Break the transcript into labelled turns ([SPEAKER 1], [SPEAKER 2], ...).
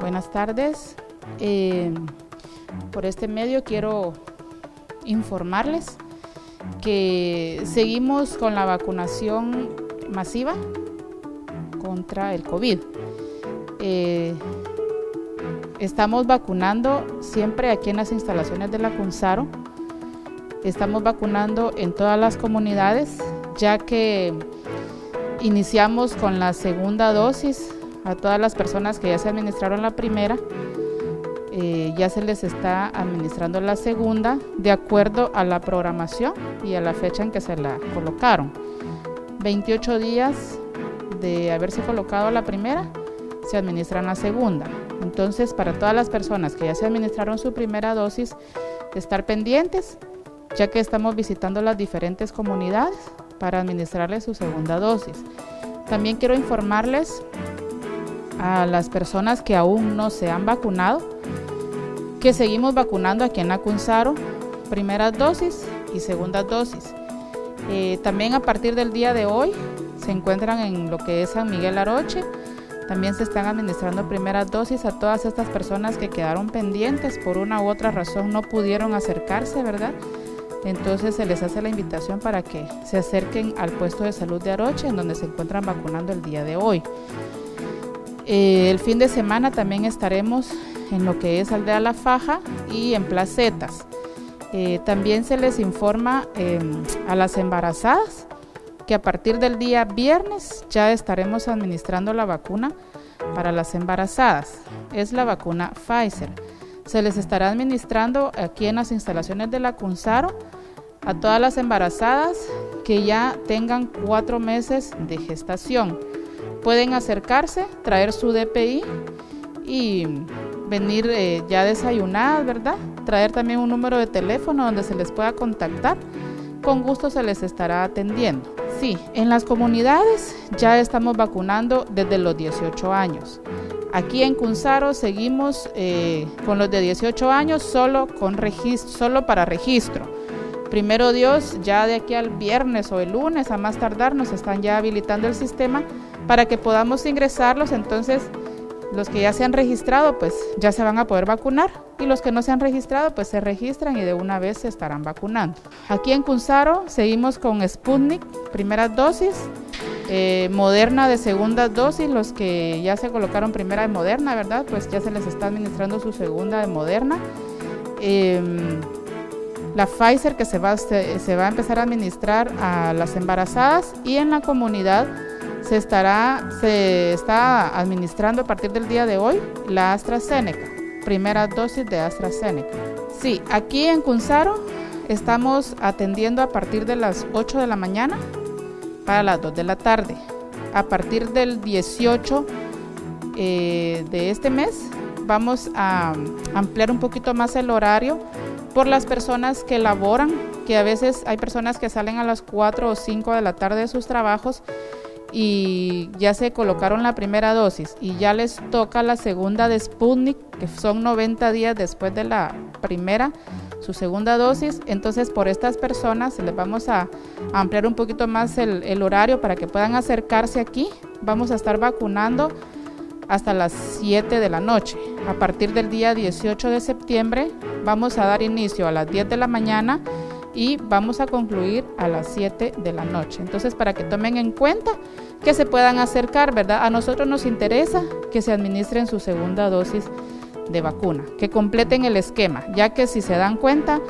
[SPEAKER 1] Buenas tardes. Eh, por este medio quiero informarles que seguimos con la vacunación masiva contra el COVID. Eh, estamos vacunando siempre aquí en las instalaciones de la CUNSARO. Estamos vacunando en todas las comunidades, ya que iniciamos con la segunda dosis a todas las personas que ya se administraron la primera. Eh, ya se les está administrando la segunda de acuerdo a la programación y a la fecha en que se la colocaron. 28 días de haberse colocado la primera, se administran la segunda. Entonces, para todas las personas que ya se administraron su primera dosis, estar pendientes, ya que estamos visitando las diferentes comunidades para administrarles su segunda dosis. También quiero informarles a las personas que aún no se han vacunado que seguimos vacunando aquí en Acunzaro, primeras dosis y segundas dosis. Eh, también a partir del día de hoy se encuentran en lo que es San Miguel Aroche. También se están administrando primeras dosis a todas estas personas que quedaron pendientes por una u otra razón, no pudieron acercarse, ¿verdad? Entonces se les hace la invitación para que se acerquen al puesto de salud de Aroche, en donde se encuentran vacunando el día de hoy. Eh, el fin de semana también estaremos en lo que es Aldea La Faja y en Placetas. Eh, también se les informa em, a las embarazadas que a partir del día viernes ya estaremos administrando la vacuna para las embarazadas. Es la vacuna Pfizer. Se les estará administrando aquí en las instalaciones de la CUNSARO a todas las embarazadas que ya tengan cuatro meses de gestación. Pueden acercarse, traer su DPI y venir eh, ya desayunadas, ¿verdad? Traer también un número de teléfono donde se les pueda contactar. Con gusto se les estará atendiendo. Sí, en las comunidades ya estamos vacunando desde los 18 años. Aquí en Cunzaro seguimos eh, con los de 18 años solo, con solo para registro. Primero Dios, ya de aquí al viernes o el lunes a más tardar nos están ya habilitando el sistema para que podamos ingresarlos. Entonces los que ya se han registrado, pues ya se van a poder vacunar y los que no se han registrado, pues se registran y de una vez se estarán vacunando. Aquí en Cunzaro seguimos con Sputnik, primera dosis, eh, Moderna de segunda dosis, los que ya se colocaron primera de Moderna, ¿verdad? Pues ya se les está administrando su segunda de Moderna. Em, la Pfizer que se va, se va a empezar a administrar a las embarazadas y en la comunidad se estará se está administrando a partir del día de hoy la AstraZeneca, primera dosis de AstraZeneca. Sí, aquí en Cunzaro estamos atendiendo a partir de las 8 de la mañana para las 2 de la tarde. A partir del 18 eh, de este mes vamos a ampliar un poquito más el horario por las personas que laboran, que a veces hay personas que salen a las 4 o 5 de la tarde de sus trabajos y ya se colocaron la primera dosis y ya les toca la segunda de Sputnik, que son 90 días después de la primera, su segunda dosis. Entonces, por estas personas les vamos a ampliar un poquito más el, el horario para que puedan acercarse aquí. Vamos a estar vacunando hasta las 7 de la noche. A partir del día 18 de septiembre vamos a dar inicio a las 10 de la mañana y vamos a concluir a las 7 de la noche. Entonces, para que tomen en cuenta que se puedan acercar, ¿verdad? A nosotros nos interesa que se administren su segunda dosis de vacuna, que completen el esquema, ya que si se dan cuenta,